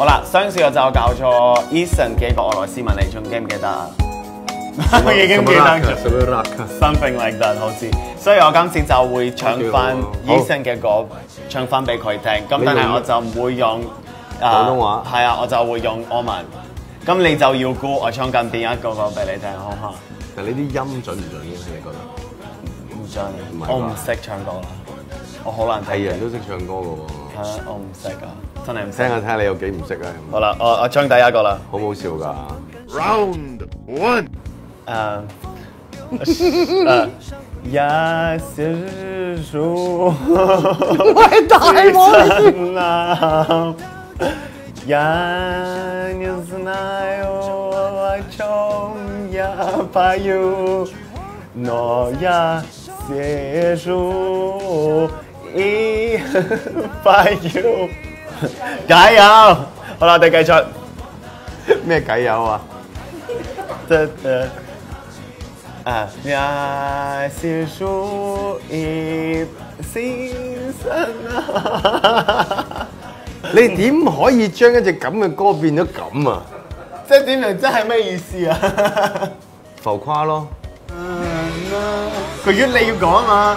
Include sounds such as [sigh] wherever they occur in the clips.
好啦，上次我就教咗 Eason 幾個俄羅斯文，你仲記唔記得啊？我 [laughs] 已經唔記得咗。什麼 rock？something like that 好似，所以我今次就會唱翻 Eason 嘅歌，唱翻俾佢聽。咁但係我就唔會用啊廣東話係啊，我就會用俄文。咁你就要估我唱緊邊一個歌俾你聽，好唔好？但你啲音準唔準嘅？你覺得？唔準我唔識唱歌啦，我好難睇。係人都識唱歌嘅喎。我唔識啊，真係唔識。聽下睇下你有幾唔識啊！好啦，我我唱第一個啦，好好笑噶？Round one，誒誒，[laughs] 也是，我係大王啊！Я не знаю, я пою, но я сижу 咦，加油！解油！好啦，我哋继续。咩解油啊？得得。啊，你是属于新生啊！你点可以将一只咁嘅歌变咗咁啊？即系点样？即系咩意思啊？浮夸咯。嗯啊，佢要你讲啊嘛。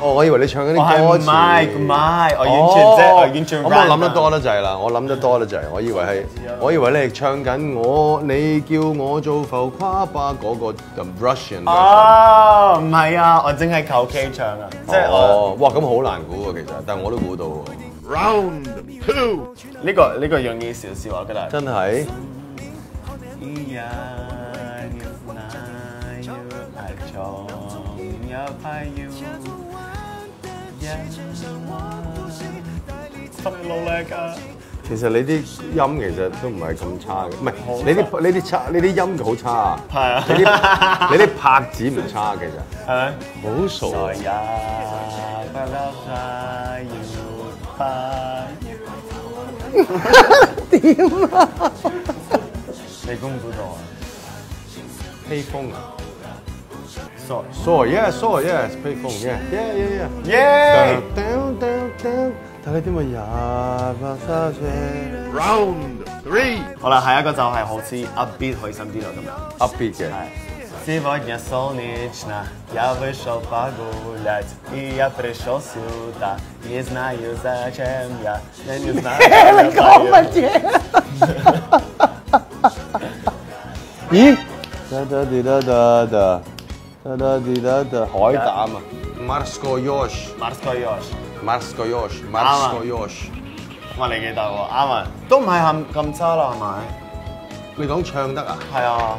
哦我以为你唱嗰啲 my my 我演唱啫我演唱咁我谂得多得滞啦我谂得多得滞我以为系我以为你系唱紧我你叫我做浮夸吧嗰个咁 russian 哦唔系啊我净系求 k 唱啊。即系哦哇咁好难估啊其实但系我都估到 round two 呢个呢个容易少少话噶啦真系太老赖噶！其实你啲音其实都唔系咁差嘅，唔系你啲你啲差你啲音好差啊！系啊，你啲你啲拍子唔差嘅咪，好傻啊！你工作做啊？黑风啊！Sorry， ，sorry yeah sorry yeah 披风 yeah yeah yeah yeah。耶！睇下点啊呀巴沙车 Round three. 好啦，下一个就系好似 upbeat 开心啲咯咁样。 upbeat 嘅， Сегодня солнечно, я вышел погулять, и я пришел сюда. Не знаю зачем я, я не знаю. 你讲乜嘢？ 海膽啊！Marsko Yosh Marsko Yosh，Marsko Yosh 啱啊 Marsko Yosh，我你記得喎，啱啊，都唔係咁咁差啦，係咪？你講唱得啊？係啊，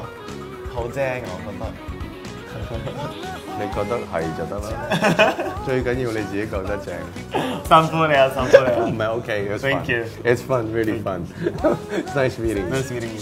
好正我覺得。你覺得係就得啦，最緊要你自己覺得正。辛苦你啊，辛苦你啊。唔係 OK，it's Thank you. It's fun, really fun. Nice meeting. Nice meeting you.